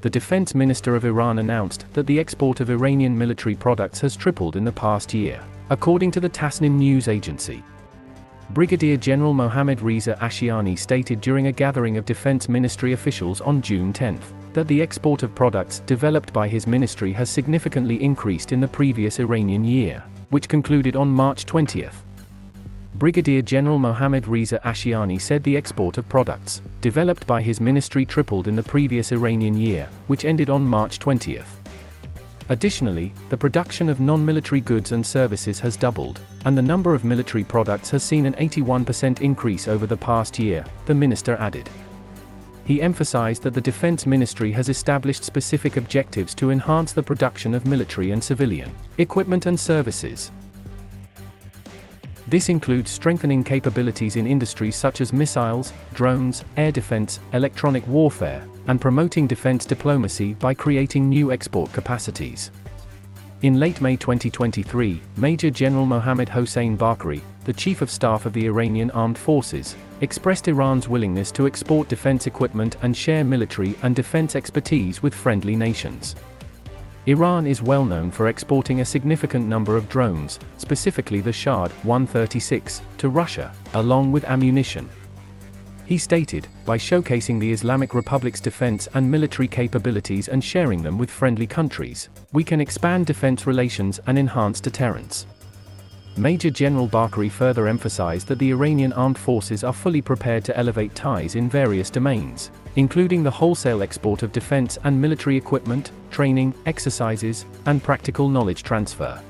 the defense minister of Iran announced that the export of Iranian military products has tripled in the past year, according to the Tasnim news agency. Brigadier General Mohammad Reza Ashtiani stated during a gathering of defense ministry officials on June 10 that the export of products developed by his ministry has significantly increased in the previous Iranian year, which concluded on March 20. Brigadier General Mohammad Reza Ashtiani said the export of products developed by his ministry tripled in the previous Iranian year, which ended on March 20. Additionally, the production of non-military goods and services has doubled, and the number of military products has seen an 81% increase over the past year, the minister added. He emphasized that the Defense Ministry has established specific objectives to enhance the production of military and civilian equipment and services. This includes strengthening capabilities in industries such as missiles, drones, air defense, electronic warfare, and promoting defense diplomacy by creating new export capacities. In late May 2023, Major General Mohammad Hossein Bagheri, the Chief of Staff of the Iranian Armed Forces, expressed Iran's willingness to export defense equipment and share military and defense expertise with friendly nations. Iran is well known for exporting a significant number of drones, specifically the Shahed 136, to Russia, along with ammunition. He stated, by showcasing the Islamic Republic's defense and military capabilities and sharing them with friendly countries, we can expand defense relations and enhance deterrence. Major General Bagheri further emphasized that the Iranian armed forces are fully prepared to elevate ties in various domains, including the wholesale export of defense and military equipment, training, exercises, and practical knowledge transfer.